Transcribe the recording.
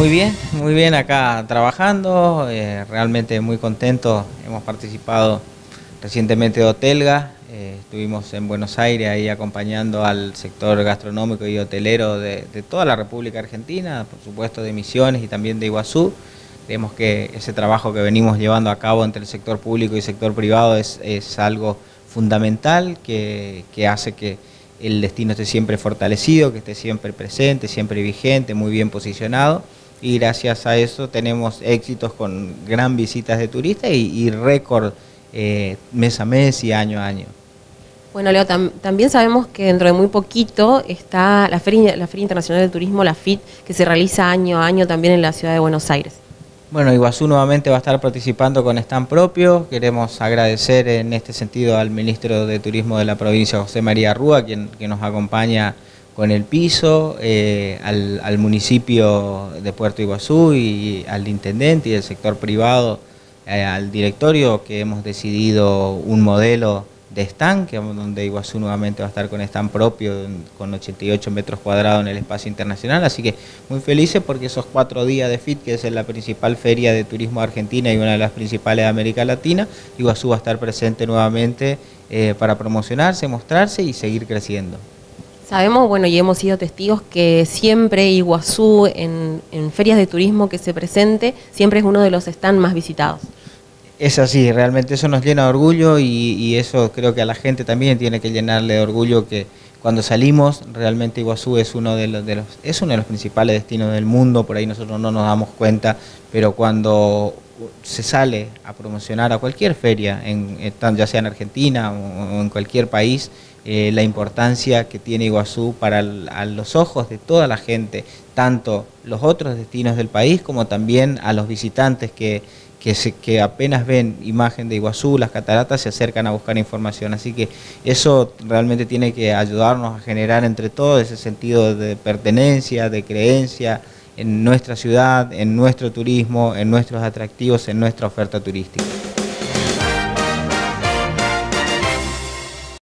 Muy bien, muy bien acá trabajando, eh, realmente muy contento. Hemos participado recientemente de Hotelga, eh, estuvimos en Buenos Aires ahí acompañando al sector gastronómico y hotelero de, toda la República Argentina, por supuesto de Misiones y también de Iguazú. Creemos que ese trabajo que venimos llevando a cabo entre el sector público y el sector privado es, algo fundamental que hace que el destino esté siempre fortalecido, que esté siempre presente, siempre vigente, muy bien posicionado y gracias a eso tenemos éxitos con gran visitas de turistas y, récord eh, mes a mes y año a año. Bueno, Leo, también sabemos que dentro de muy poquito está la Feria, la Feria Internacional de Turismo, la FIT, que se realiza año a año también en la ciudad de Buenos Aires. Bueno, Iguazú nuevamente va a estar participando con stand propio. Queremos agradecer en este sentido al ministro de Turismo de la provincia, José María Rúa, quien, quien nos acompaña con el piso, eh, al, municipio de Puerto Iguazú y al intendente y el sector privado, eh, al directorio que hemos decidido un modelo de stand, donde Iguazú nuevamente va a estar con stand propio, con 88 metros cuadrados en el espacio internacional, así que muy felices porque esos cuatro días de FIT, que es la principal feria de turismo argentina y una de las principales de América Latina, Iguazú va a estar presente nuevamente eh, para promocionarse, mostrarse y seguir creciendo. Sabemos, bueno, y hemos sido testigos que siempre Iguazú, en, ferias de turismo que se presente, siempre es uno de los stands más visitados. Es así, realmente eso nos llena de orgullo y, eso creo que a la gente también tiene que llenarle de orgullo que cuando salimos realmente Iguazú es uno de los, de los, es uno de los principales destinos del mundo, por ahí nosotros no nos damos cuenta, pero cuando se sale a promocionar a cualquier feria, en, ya sea en Argentina o en cualquier país, eh, la importancia que tiene Iguazú para los ojos de toda la gente, tanto los otros destinos del país como también a los visitantes que, que, apenas ven imagen de Iguazú, las cataratas, se acercan a buscar información. Así que eso realmente tiene que ayudarnos a generar entre todos ese sentido de pertenencia, de creencia en nuestra ciudad, en nuestro turismo, en nuestros atractivos, en nuestra oferta turística.